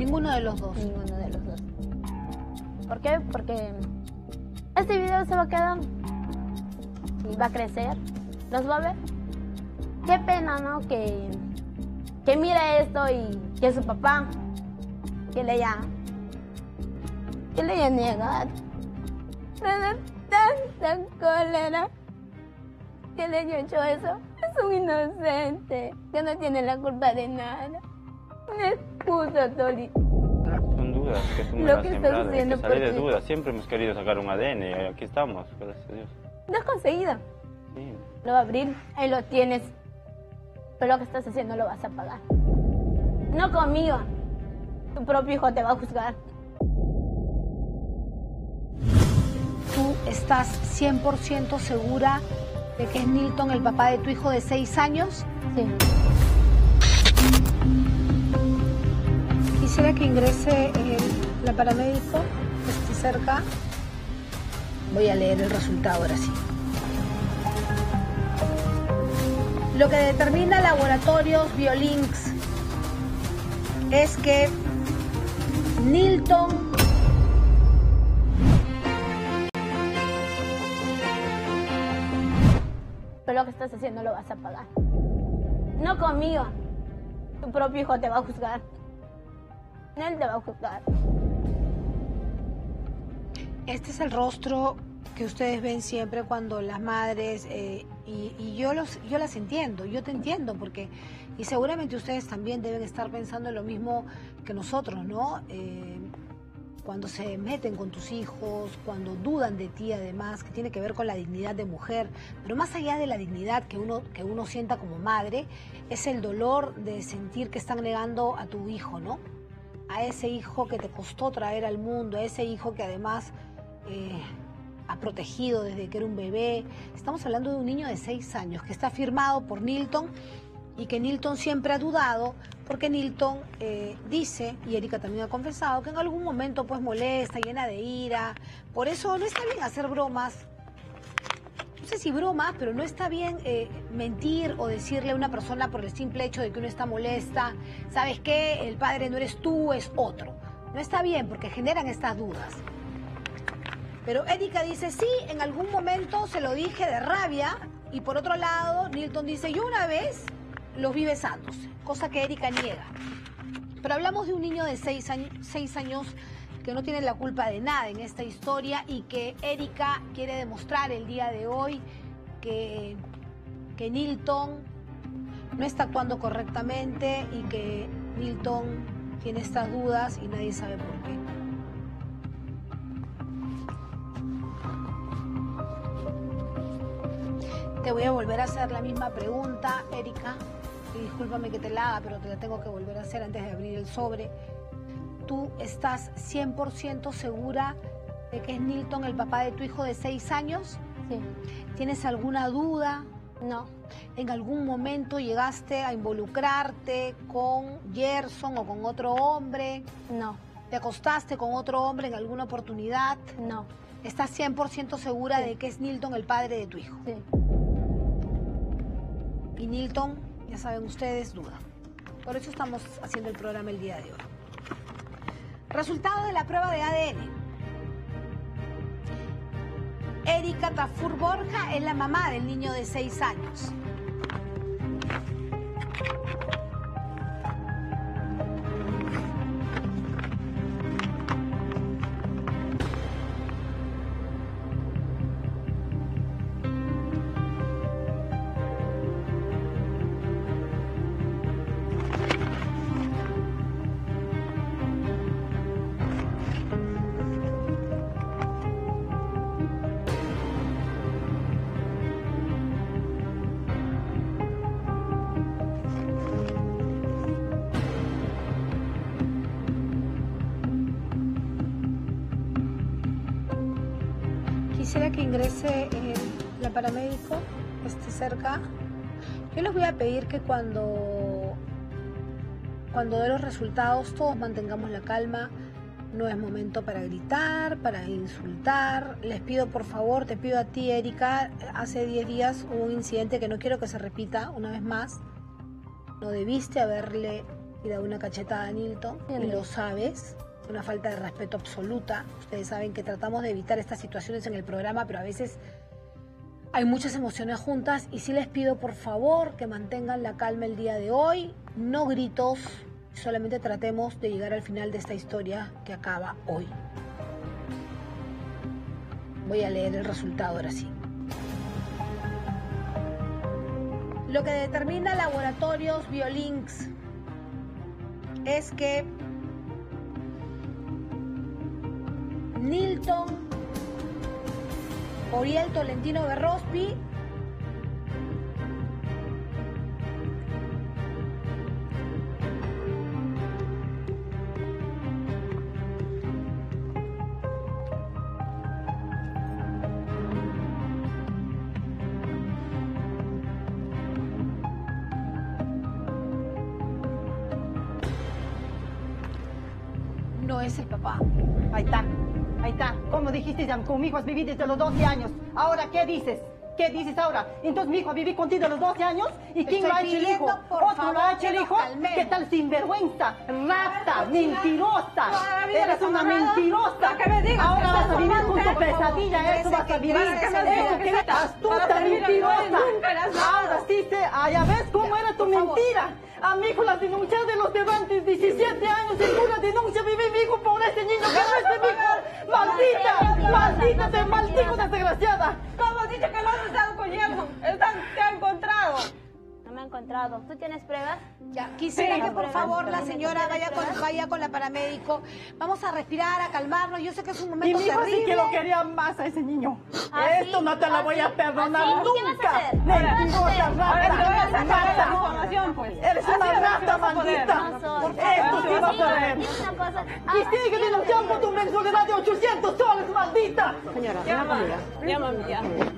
Ninguno de los dos. Ninguno de los dos. ¿Por qué? Porque este video se va a quedar y va a crecer. Los va a ver. Qué pena, ¿no? Que, que mire esto y que su papá, que le haya, que le haya negado. Tanta cólera que le haya hecho eso. Es un inocente que no tiene la culpa de nada. Me excuso, Tori. Son dudas que tú me Lo has que estás sembrado, haciendo que salir de porque- dudas. Siempre hemos querido sacar un ADN y aquí estamos, gracias a Dios. Lo has conseguido. Sí. Lo va a abrir, ahí lo tienes. Pero lo que estás haciendo lo vas a pagar. No conmigo. Tu propio hijo te va a juzgar. ¿Tú estás 100% segura de que es Nilton el papá de tu hijo de seis años? Sí. Quisiera que ingrese el, la paramédico, que esté cerca. Voy a leer el resultado ahora sí. Lo que determina Laboratorios Biolinks es que Nilton Pero lo que estás haciendo lo vas a pagar. No conmigo. Tu propio hijo te va a juzgar. Te va a juzgar. Este es el rostro que ustedes ven siempre cuando las madres, eh, y, y yo, los, yo las entiendo, yo te entiendo, porque, y seguramente ustedes también deben estar pensando lo mismo que nosotros, ¿no? Eh, cuando se meten con tus hijos, cuando dudan de ti además, que tiene que ver con la dignidad de mujer, pero más allá de la dignidad que uno, que uno sienta como madre, es el dolor de sentir que están negando a tu hijo, ¿no? A ese hijo que te costó traer al mundo, a ese hijo que además eh, ha protegido desde que era un bebé. Estamos hablando de un niño de seis años que está firmado por Nilton y que Nilton siempre ha dudado porque Nilton eh, dice, y Erika también ha confesado, que en algún momento pues molesta, llena de ira. Por eso no está bien hacer bromas. No sé si bromas, pero no está bien eh, mentir o decirle a una persona por el simple hecho de que uno está molesta, ¿sabes qué? El padre no eres tú, es otro. No está bien porque generan estas dudas. Pero Erika dice, sí, en algún momento se lo dije de rabia. Y por otro lado, Nilton dice, yo una vez los vi besándose, cosa que Erika niega. Pero hablamos de un niño de seis seis años que no tiene la culpa de nada en esta historia y que Erika quiere demostrar el día de hoy que, que Nilton no está actuando correctamente y que Nilton tiene estas dudas y nadie sabe por qué. Te voy a volver a hacer la misma pregunta, Erika. Y discúlpame que te la haga, pero te la tengo que volver a hacer antes de abrir el sobre. ¿Tú estás 100% segura de que es Nilton el papá de tu hijo de 6 años? Sí. ¿Tienes alguna duda? No. ¿En algún momento llegaste a involucrarte con Gerson o con otro hombre? No. ¿Te acostaste con otro hombre en alguna oportunidad? No. ¿Estás 100% segura Sí. de que es Nilton el padre de tu hijo? Sí. Y Nilton, ya saben ustedes, duda. Por eso estamos haciendo el programa el día de hoy. Resultado de la prueba de ADN. Erika Tafur Borja es la mamá del niño de 6 años. Pedir que cuando, cuando dé los resultados todos mantengamos la calma. No es momento para gritar, para insultar. Les pido por favor, te pido a ti, Erika, hace 10 días hubo un incidente que no quiero que se repita una vez más. No debiste haberle dado una cachetada a Nilton, y lo sabes. Una falta de respeto absoluta. Ustedes saben que tratamos de evitar estas situaciones en el programa, pero a veces hay muchas emociones juntas y sí les pido por favor que mantengan la calma el día de hoy, no gritos, solamente tratemos de llegar al final de esta historia que acaba hoy. Voy a leer el resultado ahora sí. Lo que determina Laboratorios Biolinks es que Nilton Oriel Tolentino Berrospi Como dijiste, ya, con mi hijo has vivido desde los 12 años. Ahora, ¿qué dices? ¿Qué dices ahora? Entonces mi hijo viví contigo a los 12 años y ¿quién lo ha hecho el hijo? ¿Otro lo ha hecho el hijo? ¿Qué tal sinvergüenza? Rata, mentirosa. Eres una mentirosa. Ahora vas a vivir con tu pesadilla, eso vas a vivir. astuta, mentirosa. Ahora sí te, ah, ya ves cómo era tu mentira. A mi hijo la denunciaron de los devantes, 17 años una denuncia vive mi hijo por este niño que no es de mi hijo. Maldita, maldita, te maldigo desgraciada. ¿Cómo has que no has estado con? Están, te ha encontrado. Me he encontrado. ¿Tú tienes pruebas? Ya, quisiera Sí, que por pruebas, favor la señora vaya con, vaya con la paramédico. Vamos a respirar, a calmarnos. Yo sé que es un Y momento mi hijo sí que terrible. lo quería más a ese niño. ¿Ah, Esto no te lo ¿Ah, voy sí? a perdonar ¿Ah, sí? ¿Qué vas a nunca. hacer? ¿Qué vas a hacer? rata, Ahora te voy a sacar la rata. información, pues. Eres Así una rata así poder. maldita. Esto sí vas a ver. Y una cosa. Ah, Y sigue denunciando tu mensualidad de 800 soles, maldita. Llama, llámame ya. A ver,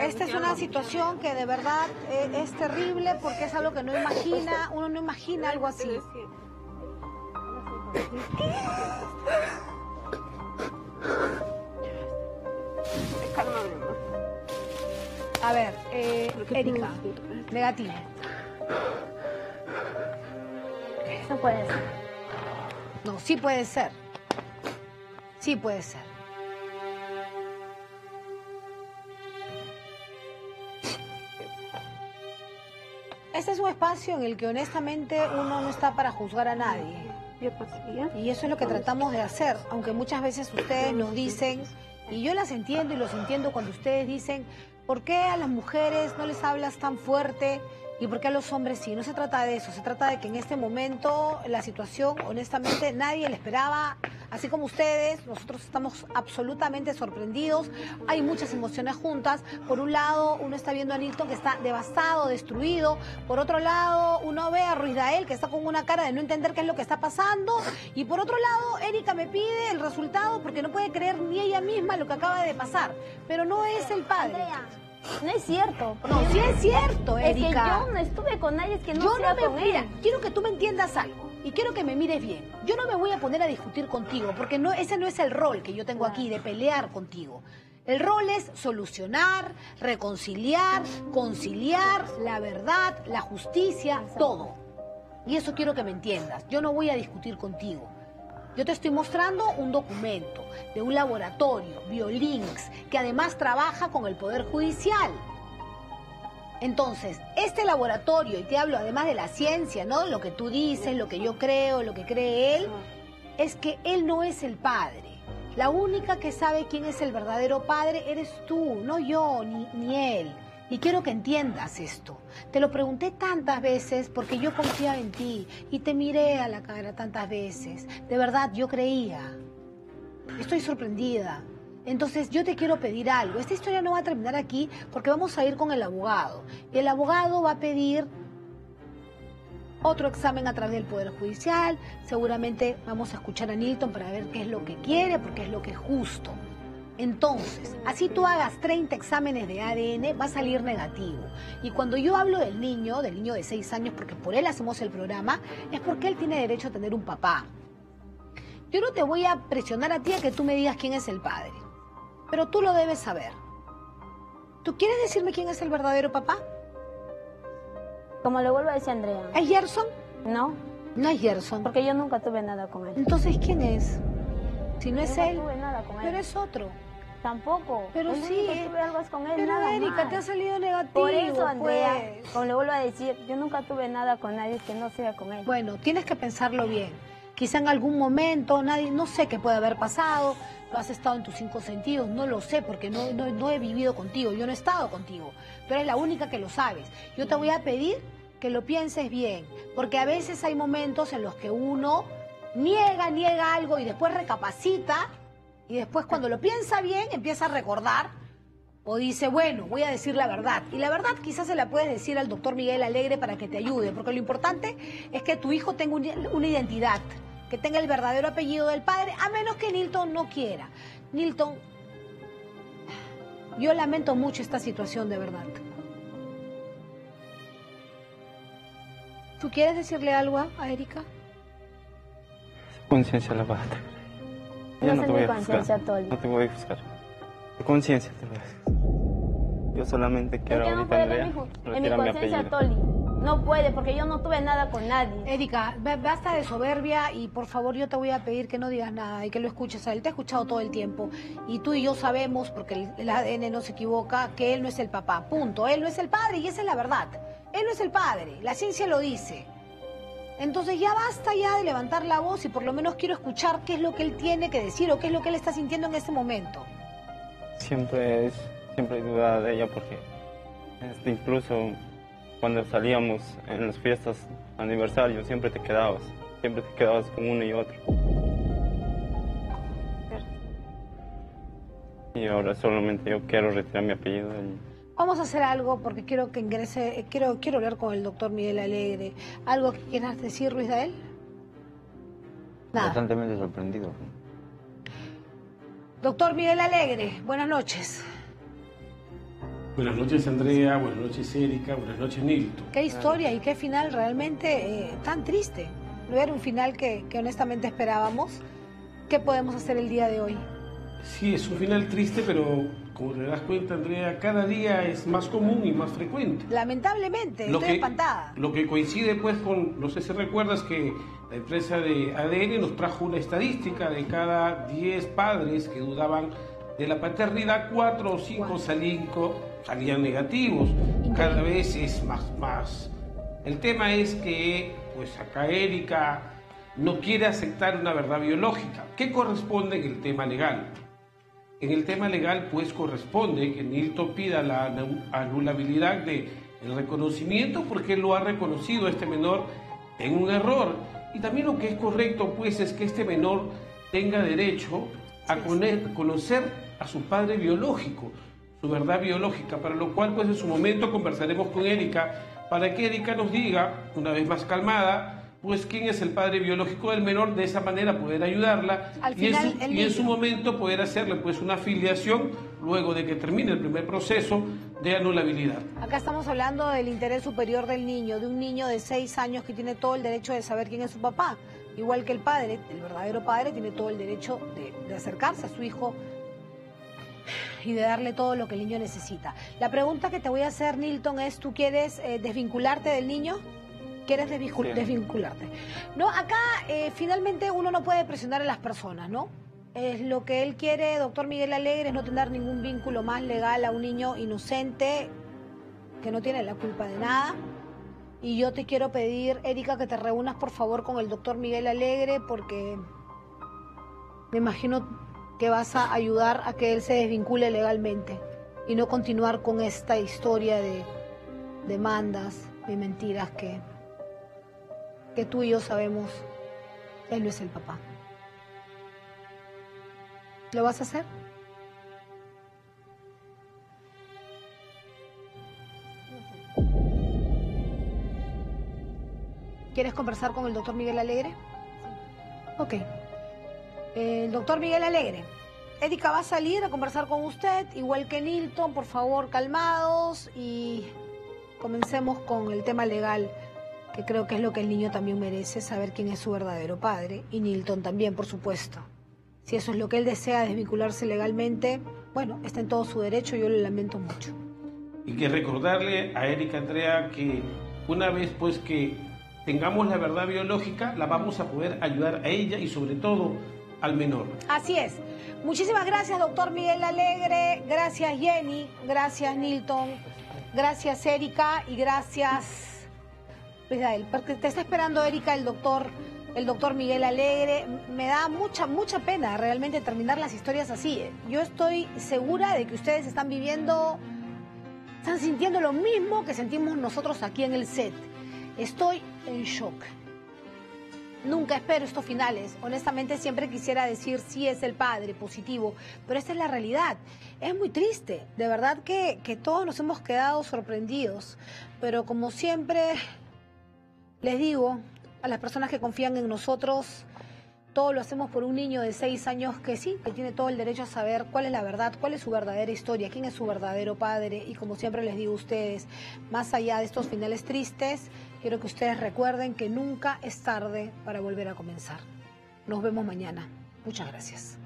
Esta es una situación que de verdad eh, es terrible porque es algo que no imagina, uno no imagina algo así. A ver, eh, Erika, negativo. No puede ser. No, sí puede ser. Sí puede ser. Este es un espacio en el que honestamente uno no está para juzgar a nadie. Y eso es lo que tratamos de hacer, aunque muchas veces ustedes nos dicen, y yo las entiendo y los entiendo cuando ustedes dicen, ¿por qué a las mujeres no les hablas tan fuerte? ¿Y por qué a los hombres sí? No se trata de eso, se trata de que en este momento la situación, honestamente, nadie le esperaba, así como ustedes, nosotros estamos absolutamente sorprendidos, hay muchas emociones juntas. Por un lado, uno está viendo a Nilton que está devastado, destruido, por otro lado, uno ve a Ruiz Dael que está con una cara de no entender qué es lo que está pasando, y por otro lado, Erika me pide el resultado porque no puede creer ni ella misma lo que acaba de pasar, pero no es el padre. Andrea, no es cierto. No, sí es cierto, Es que Erika. yo no estuve con nadie, es que no Yo sea no me con mira, él. quiero que tú me entiendas algo y quiero que me mires bien. Yo no me voy a poner a discutir contigo porque no ese no es el rol que yo tengo aquí de pelear contigo. El rol es solucionar, reconciliar, conciliar la verdad, la justicia, todo. Y eso quiero que me entiendas. Yo no voy a discutir contigo. Yo te estoy mostrando un documento de un laboratorio, Biolinks, que además trabaja con el Poder Judicial. Entonces, este laboratorio, y te hablo además de la ciencia, ¿no? Lo que tú dices, lo que yo creo, lo que cree él, es que él no es el padre. La única que sabe quién es el verdadero padre eres tú, no yo, ni, ni él. Y quiero que entiendas esto. Te lo pregunté tantas veces porque yo confiaba en ti y te miré a la cara tantas veces. De verdad, yo creía. Estoy sorprendida. Entonces yo te quiero pedir algo. Esta historia no va a terminar aquí porque vamos a ir con el abogado. Y el abogado va a pedir otro examen a través del Poder Judicial. Seguramente vamos a escuchar a Nilton para ver qué es lo que quiere, porque es lo que es justo. Entonces, así tú hagas 30 exámenes de ADN, va a salir negativo. Y cuando yo hablo del niño, del niño de 6 años, porque por él hacemos el programa, es porque él tiene derecho a tener un papá. Yo no te voy a presionar a ti a que tú me digas quién es el padre, pero tú lo debes saber. ¿Tú quieres decirme quién es el verdadero papá? Como le vuelvo a decir a Andrea. ¿Es Gerson? No, No es Gerson. porque yo nunca tuve nada con él. Entonces, ¿quién es? Si no es Nunca él, tuve nada con él. pero es otro. Tampoco. Pero El sí, eh, tuve algo con él, Pero nada Erika, más. te ha salido negativo. Por eso, Andrea, pues. como le vuelvo a decir, yo nunca tuve nada con nadie que no sea con él. Bueno, tienes que pensarlo bien. Quizá en algún momento, nadie, no sé qué puede haber pasado, has estado en tus cinco sentidos, no lo sé porque no, he vivido contigo, yo no he estado contigo, pero es la única que lo sabes. Yo te voy a pedir que lo pienses bien, porque a veces hay momentos en los que uno niega, niega algo y después recapacita y después cuando lo piensa bien empieza a recordar o dice, bueno, voy a decir la verdad. Y la verdad quizás se la puedes decir al doctor Miguel Alegre para que te ayude, porque lo importante es que tu hijo tenga un- una identidad, que tenga el verdadero apellido del padre, a menos que Nilton no quiera. Nilton, yo lamento mucho esta situación de verdad. ¿Tú quieres decirle algo a, Erika? Conciencia la bata. No Yo sé no te voy a conciencia, juzgar. Toli. No te voy a juzgar. Conciencia te voy a juzgar. Yo solamente quiero no ahorita, Andrea, en mi, apellido. No puede, porque yo no tuve nada con nadie. Erika, ba- basta de soberbia y por favor yo te voy a pedir que no digas nada y que lo escuches a él. Te ha escuchado todo el tiempo y tú y yo sabemos, porque el, el ADN no se equivoca, que él no es el papá. Punto. Él no es el padre y esa es la verdad. Él no es el padre. La ciencia lo dice. Entonces ya basta ya de levantar la voz y por lo menos quiero escuchar qué es lo que él tiene que decir o qué es lo que él está sintiendo en este momento. Siempre es, siempre hay duda de ella porque este, incluso cuando salíamos en las fiestas aniversario siempre te quedabas, siempre te quedabas con uno y otro. Y ahora solamente yo quiero retirar mi apellido y Vamos a hacer algo porque quiero que ingrese, eh, quiero, quiero hablar con el doctor Miguel Alegre. ¿Algo que quieras decir, Ruiz Dael? Nada. Constantemente sorprendido. Doctor Miguel Alegre, buenas noches. Buenas noches Andrea, buenas noches Erika, buenas noches Nilton. Qué historia y qué final realmente eh, tan triste. No era un final que, que honestamente esperábamos. ¿Qué podemos hacer el día de hoy? Sí, es un final triste, pero como te das cuenta Andrea, cada día es más común y más frecuente. Lamentablemente, Lo estoy que, espantada. lo que coincide pues con, no sé si recuerdas que la empresa de ADN nos trajo una estadística de cada 10 padres que dudaban de la paternidad, 4 o 5 salían, salían negativos. Cada vez es más, más. El tema es que pues acá Erika no quiere aceptar una verdad biológica. ¿Qué corresponde en el tema legal? En el tema legal, pues corresponde que Nilton pida la anulabilidad del el reconocimiento porque él lo ha reconocido este menor en un error. Y también lo que es correcto, pues, es que este menor tenga derecho a conocer a su padre biológico, su verdad biológica, para lo cual, pues, en su momento conversaremos con Erika para que Erika nos diga, una vez más calmada, pues quién es el padre biológico del menor, de esa manera poder ayudarla y, en su, momento poder hacerle pues una afiliación luego de que termine el primer proceso de anulabilidad. Acá estamos hablando del interés superior del niño, de un niño de seis años que tiene todo el derecho de saber quién es su papá, igual que el padre, el verdadero padre tiene todo el derecho de, acercarse a su hijo y de darle todo lo que el niño necesita. La pregunta que te voy a hacer, Nilton, es, ¿tú quieres eh, desvincularte del niño? quieres desvincularte. No, acá eh, finalmente uno no puede presionar a las personas, ¿no? Es lo que él quiere, doctor Miguel Alegre, es no tener ningún vínculo más legal a un niño inocente que no tiene la culpa de nada. Y yo te quiero pedir, Erika, que te reúnas por favor con el doctor Miguel Alegre porque me imagino que vas a ayudar a que él se desvincule legalmente y no continuar con esta historia de demandas y mentiras que que tú y yo sabemos, Él no es el papá. ¿Lo vas a hacer? ¿Quieres conversar con el doctor Miguel Alegre? Ok. El doctor Miguel Alegre. Erika va a salir a conversar con usted, igual que Nilton, por favor, calmados y comencemos con el tema legal que creo que es lo que el niño también merece, saber quién es su verdadero padre, y Nilton también, por supuesto. Si eso es lo que él desea, desvincularse legalmente, bueno, está en todo su derecho, yo lo lamento mucho. Y que recordarle a Erika Andrea que una vez pues que tengamos la verdad biológica, la vamos a poder ayudar a ella y sobre todo al menor. Así es. Muchísimas gracias, doctor Miguel Alegre, gracias Jenny, gracias Nilton, gracias Erika y gracias porque te está esperando Erika, el doctor, el doctor Miguel Alegre. Me da mucha, mucha pena realmente terminar las historias así. Yo estoy segura de que ustedes están viviendo, están sintiendo lo mismo que sentimos nosotros aquí en el set. Estoy en shock. Nunca espero estos finales. Honestamente siempre quisiera decir sí es el padre, positivo, pero esta es la realidad. Es muy triste, de verdad que, que todos nos hemos quedado sorprendidos, pero como siempre les digo a las personas que confían en nosotros, todo lo hacemos por un niño de seis años que sí, que tiene todo el derecho a saber cuál es la verdad, cuál es su verdadera historia, quién es su verdadero padre. Y como siempre les digo a ustedes, más allá de estos finales tristes, quiero que ustedes recuerden que nunca es tarde para volver a comenzar. Nos vemos mañana. Muchas gracias.